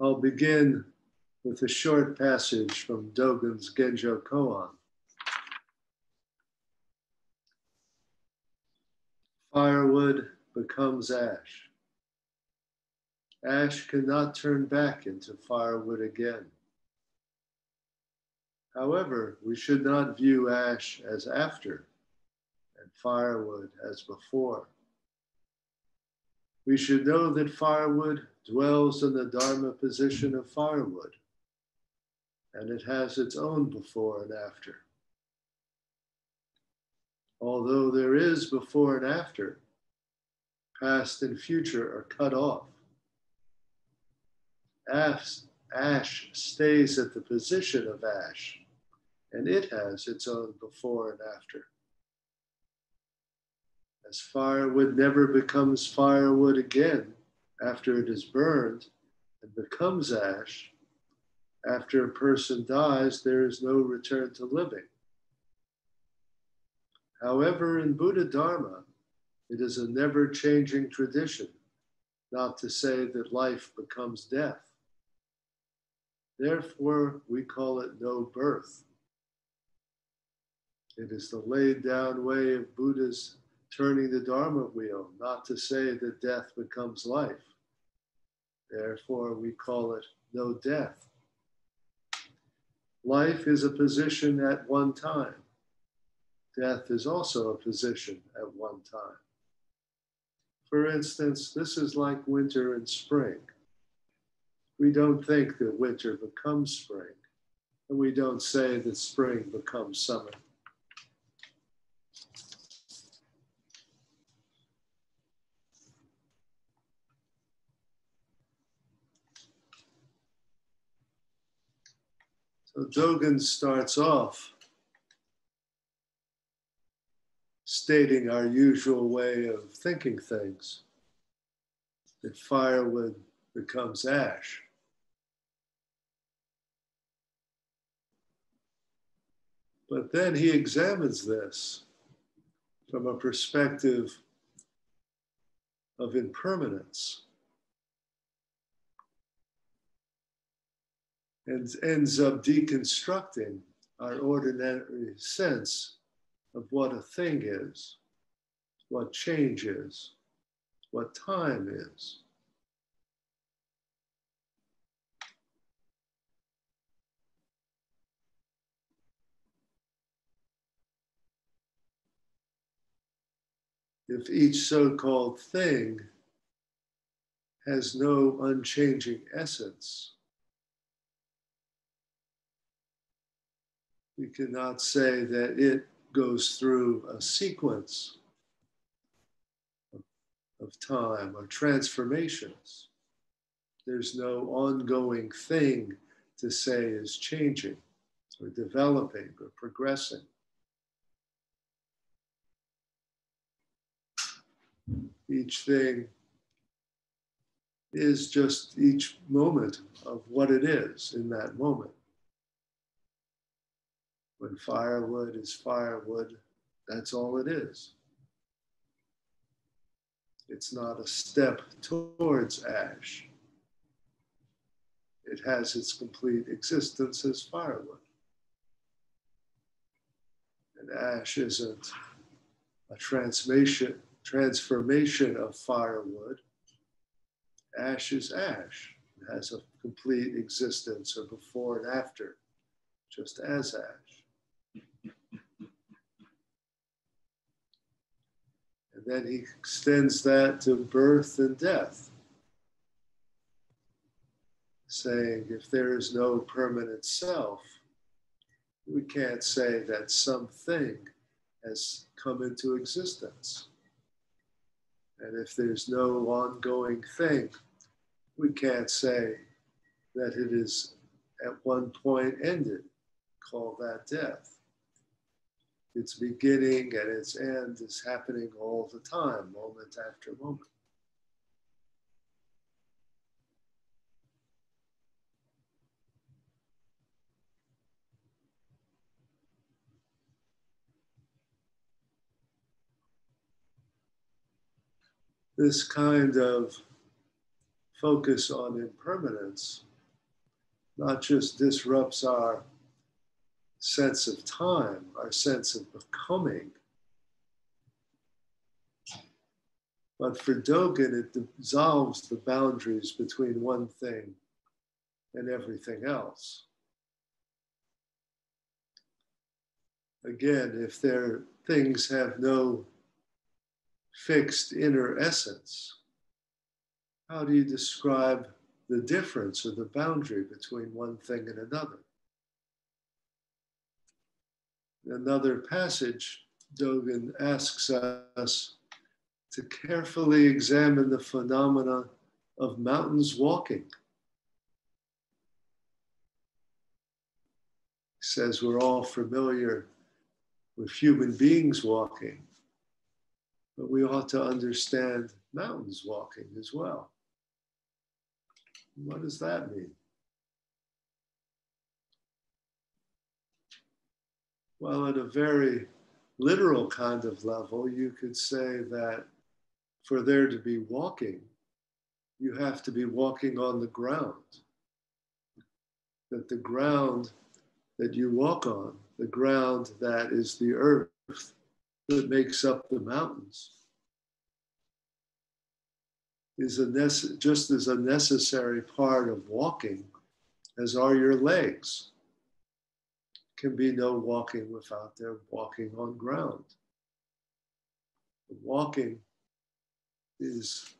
I'll begin with a short passage from Dogen's Genjo Koan. Firewood becomes ash. Ash cannot turn back into firewood again. However, we should not view ash as after and firewood as before. We should know that firewood dwells in the Dharma position of firewood, and it has its own before and after. Although there is before and after, past and future are cut off. Ash, stays at the position of ash, and it has its own before and after. As firewood never becomes firewood again after it is burned and becomes ash, after a person dies, there is no return to living. However, in Buddha Dharma, it is a never changing tradition not to say that life becomes death. Therefore, we call it no birth. It is the laid down way of Buddha's turning the Dharma wheel, not to say that death becomes life. Therefore, we call it no death. Life is a position at one time. Death is also a position at one time. For instance, this is like winter and spring. We don't think that winter becomes spring, and we don't say that spring becomes summer. So Dogen starts off stating our usual way of thinking things that firewood becomes ash. But then he examines this from a perspective of impermanence. And ends up deconstructing our ordinary sense of what a thing is, what change is, what time is. If each so called thing has no unchanging essence, we cannot say that it goes through a sequence of, of time or transformations. There's no ongoing thing to say is changing or developing or progressing. Each thing is just each moment of what it is in that moment. When firewood is firewood, that's all it is. It's not a step towards ash. It has its complete existence as firewood. And ash isn't a transformation, transformation of firewood. Ash is ash. It has a complete existence or before and after, just as ash. Then he extends that to birth and death, saying if there is no permanent self, we can't say that something has come into existence. And if there's no ongoing thing, we can't say that it is at one point ended. Call that death its beginning and its end is happening all the time, moment after moment. This kind of focus on impermanence not just disrupts our sense of time, our sense of becoming, but for Dogen, it dissolves the boundaries between one thing and everything else. Again, if their things have no fixed inner essence, how do you describe the difference or the boundary between one thing and another? Another passage, Dogen asks us to carefully examine the phenomena of mountains walking. He says we're all familiar with human beings walking, but we ought to understand mountains walking as well. What does that mean? Well, at a very literal kind of level, you could say that for there to be walking, you have to be walking on the ground. That the ground that you walk on, the ground that is the earth that makes up the mountains, is a nece- just as a necessary part of walking as are your legs. Can be no walking without their walking on ground. Walking is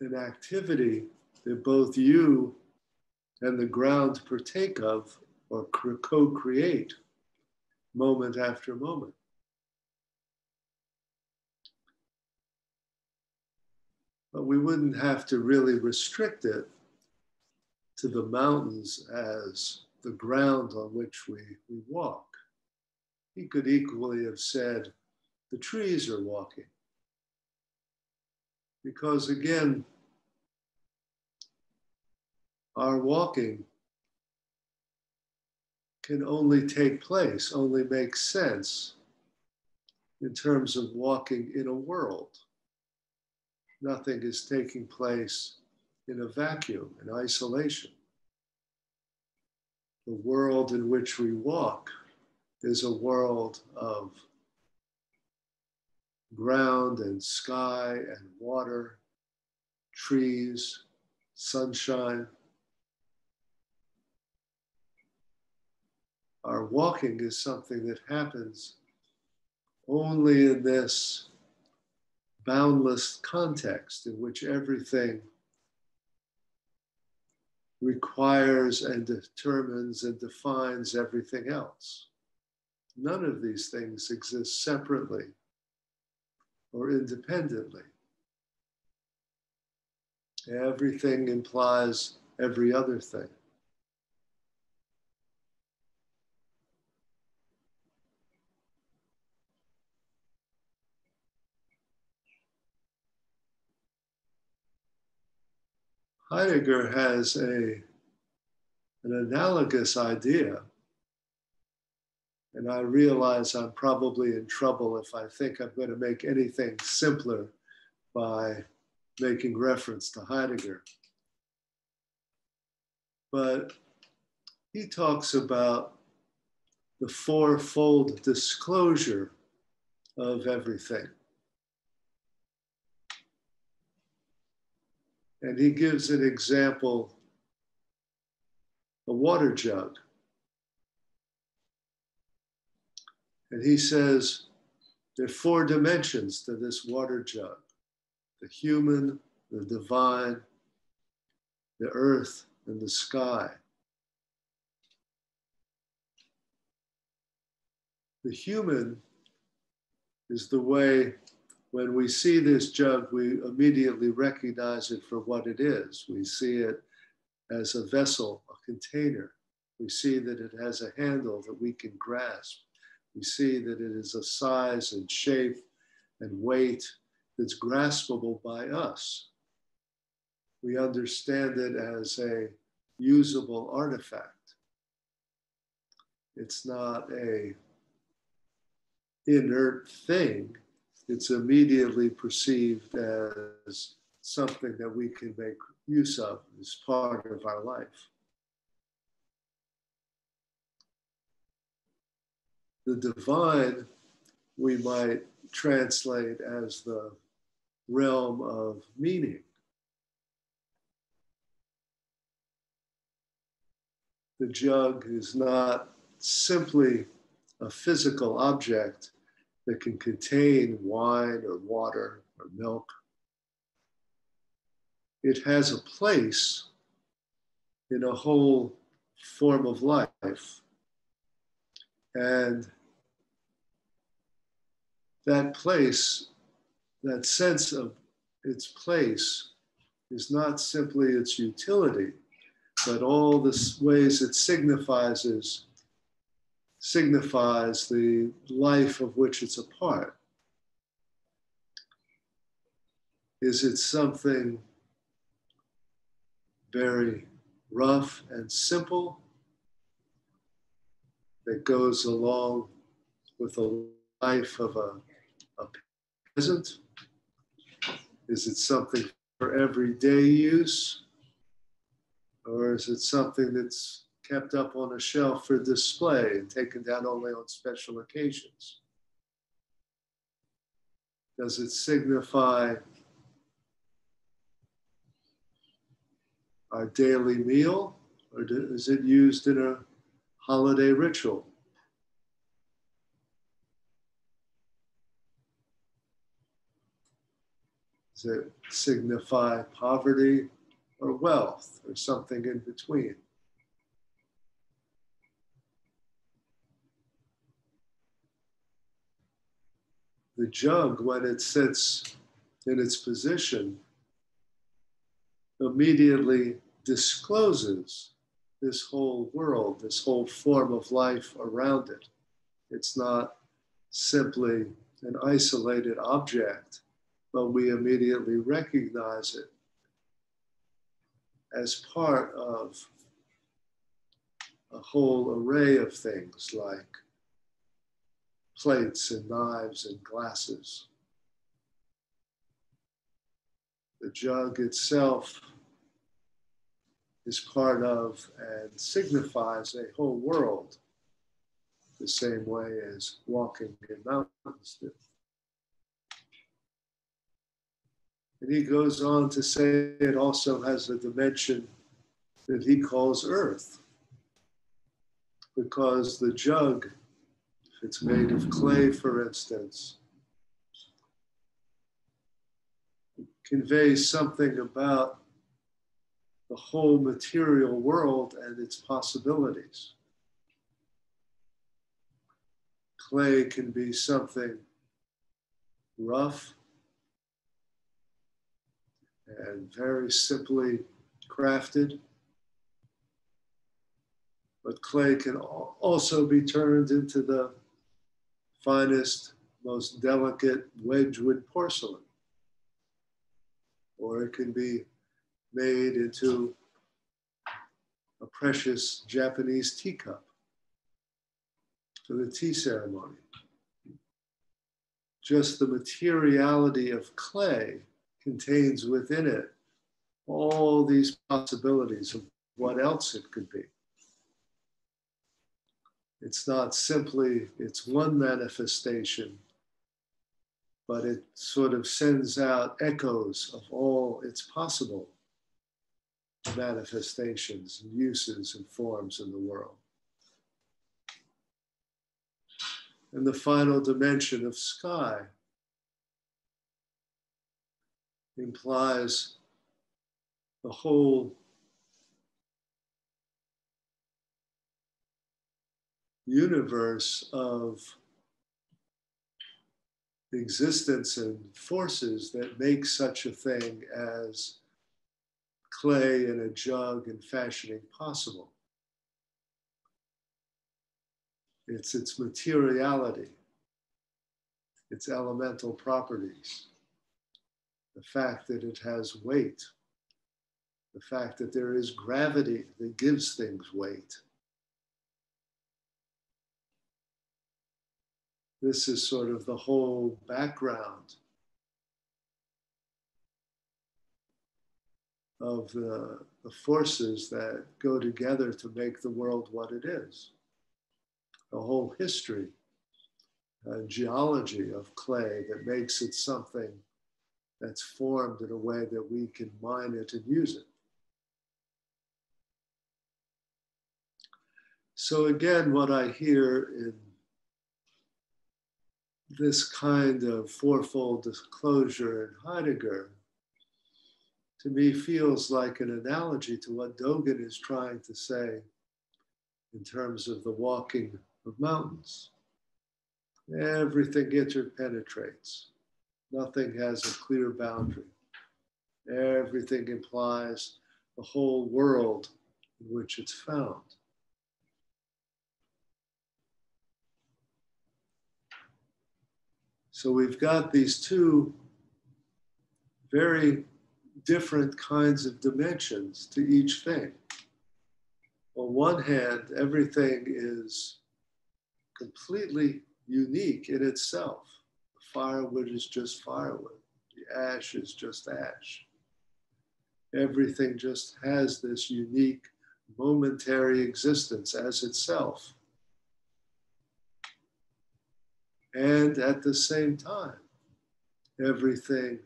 an activity that both you and the ground partake of or co create moment after moment. But we wouldn't have to really restrict it to the mountains as the ground on which we, we walk. He could equally have said, the trees are walking. Because again, our walking can only take place, only make sense in terms of walking in a world. Nothing is taking place in a vacuum, in isolation. The world in which we walk is a world of ground and sky and water, trees, sunshine. Our walking is something that happens only in this boundless context in which everything requires and determines and defines everything else. None of these things exist separately or independently. Everything implies every other thing. Heidegger has a, an analogous idea and I realize I'm probably in trouble if I think I'm going to make anything simpler by making reference to Heidegger. But he talks about the fourfold disclosure of everything. And he gives an example a water jug. And he says there are four dimensions to this water jug the human, the divine, the earth, and the sky. The human is the way when we see this jug, we immediately recognize it for what it is. We see it as a vessel, a container. We see that it has a handle that we can grasp we see that it is a size and shape and weight that's graspable by us. We understand it as a usable artifact. It's not a inert thing. It's immediately perceived as something that we can make use of as part of our life. The divine we might translate as the realm of meaning. The jug is not simply a physical object that can contain wine or water or milk. It has a place in a whole form of life. And that place, that sense of its place, is not simply its utility, but all the ways it signifies signifies the life of which it's a part? Is it something very rough and simple that goes along with the life of a, a peasant? Is it something for everyday use? Or is it something that's kept up on a shelf for display and taken down only on special occasions? Does it signify our daily meal or is it used in a holiday ritual? Does it signify poverty or wealth or something in between? The jug, when it sits in its position, immediately discloses this whole world, this whole form of life around it. It's not simply an isolated object, but we immediately recognize it as part of a whole array of things like plates and knives and glasses. The jug itself is part of and signifies a whole world, the same way as walking in mountains do. And he goes on to say it also has a dimension that he calls earth, because the jug it's made of clay, for instance, conveys something about the whole material world and its possibilities. Clay can be something rough and very simply crafted. But clay can also be turned into the finest, most delicate Wedgwood porcelain. Or it can be made into a precious Japanese teacup for the tea ceremony. Just the materiality of clay contains within it all these possibilities of what else it could be. It's not simply, it's one manifestation, but it sort of sends out echoes of all its possible manifestations and uses and forms in the world. And the final dimension of sky implies the whole universe of existence and forces that make such a thing as clay in a jug and fashioning possible. It's its materiality, its elemental properties, the fact that it has weight, the fact that there is gravity that gives things weight. This is sort of the whole background of the, the forces that go together to make the world what it is. The whole history, a geology of clay that makes it something that's formed in a way that we can mine it and use it. So, again, what I hear in this kind of fourfold disclosure in Heidegger to me feels like an analogy to what Dogen is trying to say in terms of the walking of mountains. Everything interpenetrates. Nothing has a clear boundary. Everything implies the whole world in which it's found. So we've got these two very different kinds of dimensions to each thing. On one hand, everything is completely unique in itself. The firewood is just firewood, the ash is just ash. Everything just has this unique momentary existence as itself. And at the same time, everything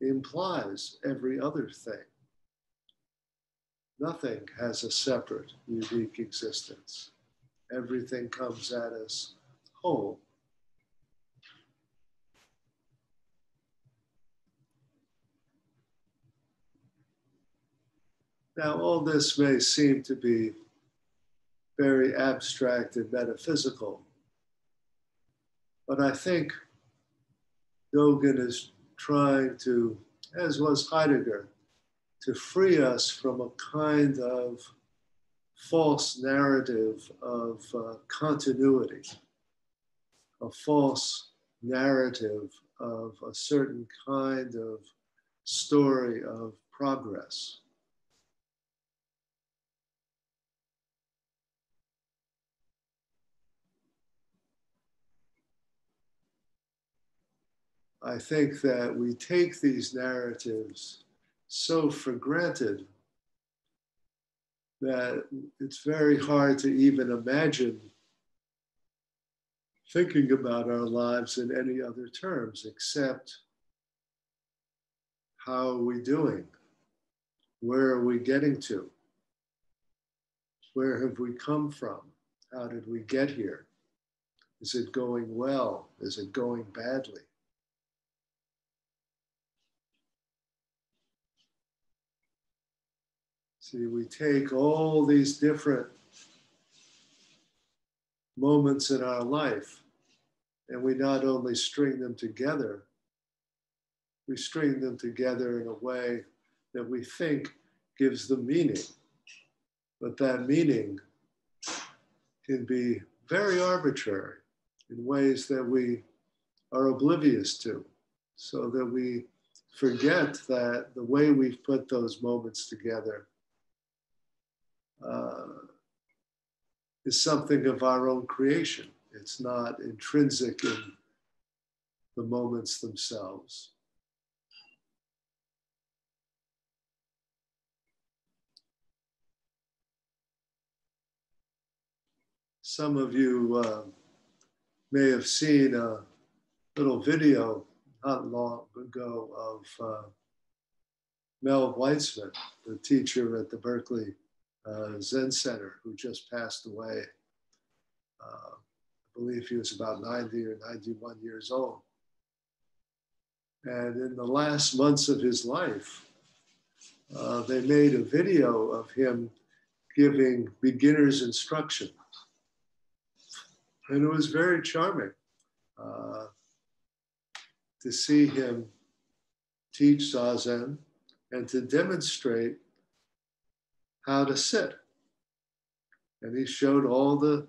implies every other thing. Nothing has a separate, unique existence. Everything comes at us whole. Now, all this may seem to be very abstract and metaphysical, but I think Dogen is trying to, as was Heidegger, to free us from a kind of false narrative of uh, continuity, a false narrative of a certain kind of story of progress. I think that we take these narratives so for granted that it's very hard to even imagine thinking about our lives in any other terms except how are we doing? Where are we getting to? Where have we come from? How did we get here? Is it going well? Is it going badly? See, we take all these different moments in our life and we not only string them together, we string them together in a way that we think gives them meaning. But that meaning can be very arbitrary in ways that we are oblivious to, so that we forget that the way we've put those moments together uh, is something of our own creation. It's not intrinsic in the moments themselves. Some of you uh, may have seen a little video not long ago of uh, Mel Weitsman, the teacher at the Berkeley uh, Zen Center who just passed away. Uh, I believe he was about 90 or 91 years old. And in the last months of his life, uh, they made a video of him giving beginner's instruction. And it was very charming uh, to see him teach Zazen and to demonstrate how to sit. And he showed all the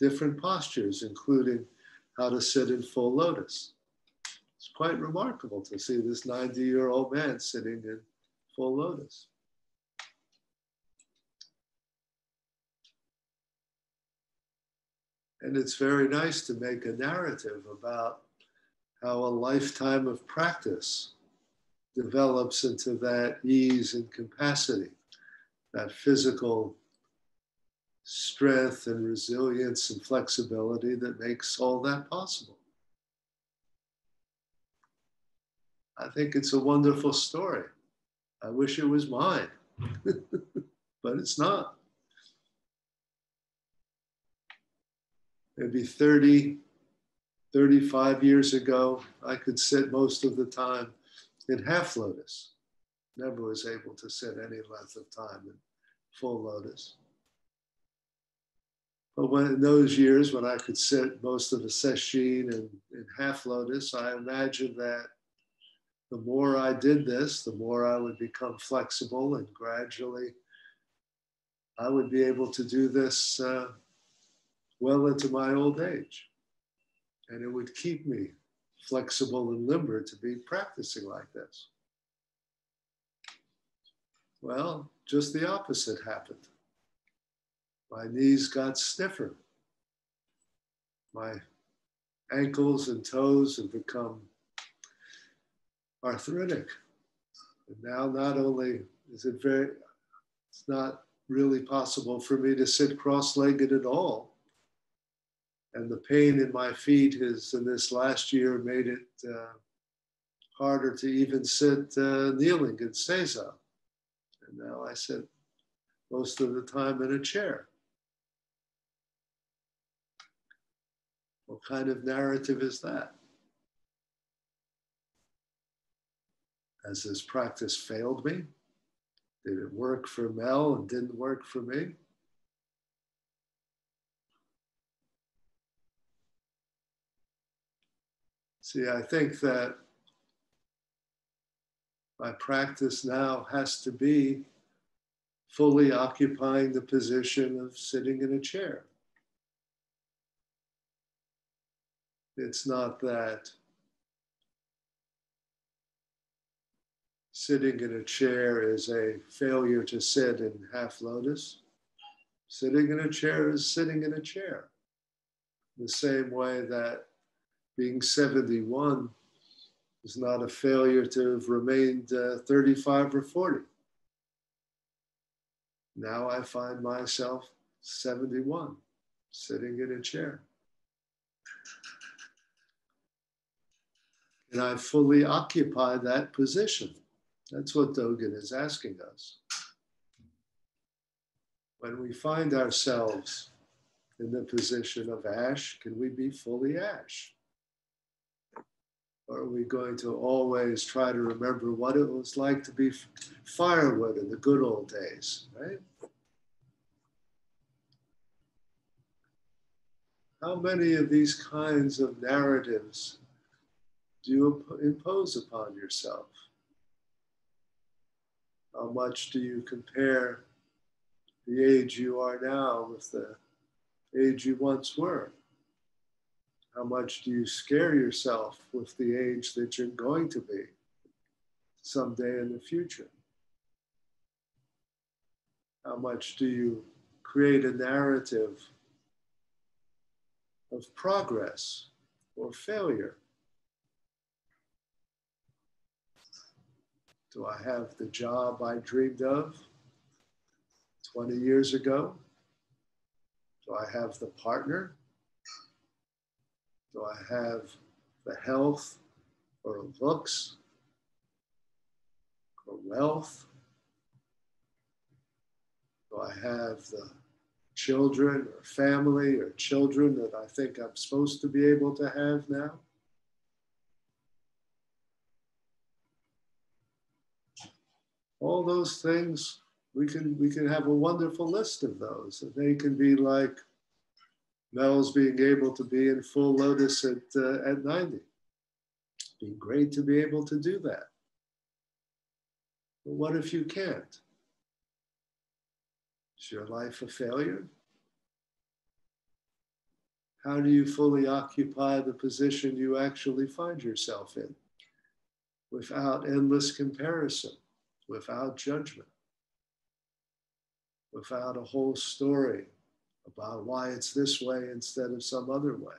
different postures, including how to sit in full lotus. It's quite remarkable to see this 90 year old man sitting in full lotus. And it's very nice to make a narrative about how a lifetime of practice develops into that ease and capacity, that physical strength and resilience and flexibility that makes all that possible. I think it's a wonderful story. I wish it was mine, but it's not. Maybe 30, 35 years ago, I could sit most of the time in half lotus. Never was able to sit any length of time in full lotus. But when in those years when I could sit most of the sesshin and in half lotus, I imagined that the more I did this, the more I would become flexible and gradually I would be able to do this uh, well into my old age. And it would keep me flexible and limber to be practicing like this. Well, just the opposite happened. My knees got stiffer. My ankles and toes have become arthritic. And now not only is it very, it's not really possible for me to sit cross-legged at all. And the pain in my feet has, in this last year, made it uh, harder to even sit uh, kneeling in seiza. And now I sit most of the time in a chair. What kind of narrative is that? Has this practice failed me? Did it work for Mel and didn't work for me? See, I think that my practice now has to be fully occupying the position of sitting in a chair. It's not that sitting in a chair is a failure to sit in half lotus. Sitting in a chair is sitting in a chair. The same way that being 71 is not a failure to have remained uh, 35 or 40. Now I find myself 71, sitting in a chair. And I fully occupy that position. That's what Dogen is asking us. When we find ourselves in the position of ash, can we be fully ash? Are we going to always try to remember what it was like to be firewood in the good old days, right? How many of these kinds of narratives do you impose upon yourself? How much do you compare the age you are now with the age you once were? How much do you scare yourself with the age that you're going to be someday in the future? How much do you create a narrative of progress or failure? Do I have the job I dreamed of 20 years ago? Do I have the partner? Do I have the health or looks or wealth? Do I have the children or family or children that I think I'm supposed to be able to have now? all those things we can we can have a wonderful list of those and they can be like Mel's being able to be in full lotus at uh, at 90 be great to be able to do that. But what if you can't? Is your life a failure? How do you fully occupy the position you actually find yourself in? Without endless comparison without judgment, without a whole story about why it's this way instead of some other way.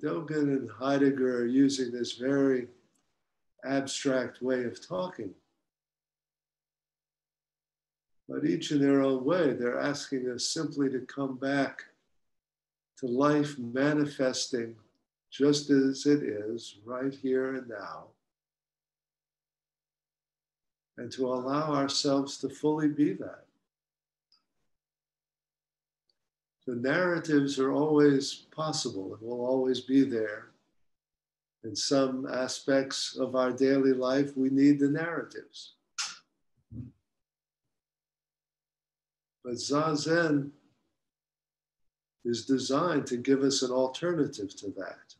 Dogen and Heidegger are using this very abstract way of talking. But each in their own way, they're asking us simply to come back to life manifesting just as it is right here and now. And to allow ourselves to fully be that. The narratives are always possible and will always be there. In some aspects of our daily life, we need the narratives. But Zazen is designed to give us an alternative to that.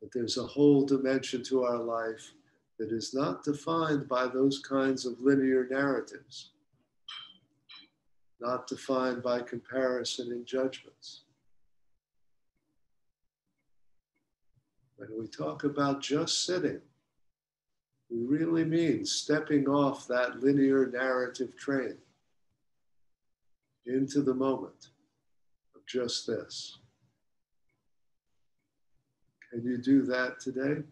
That there's a whole dimension to our life that is not defined by those kinds of linear narratives not defined by comparison and judgments. When we talk about just sitting, we really mean stepping off that linear narrative train into the moment of just this. Can you do that today?